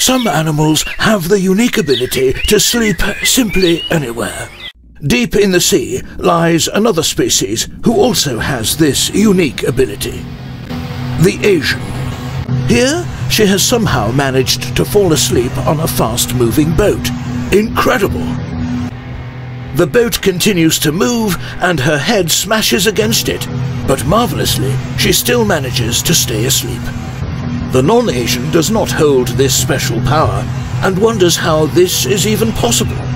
Some animals have the unique ability to sleep simply anywhere. Deep in the sea lies another species who also has this unique ability. The Asian. Here, she has somehow managed to fall asleep on a fast-moving boat. Incredible! The boat continues to move and her head smashes against it, but marvelously, she still manages to stay asleep. The non-Asian does not hold this special power and wonders how this is even possible.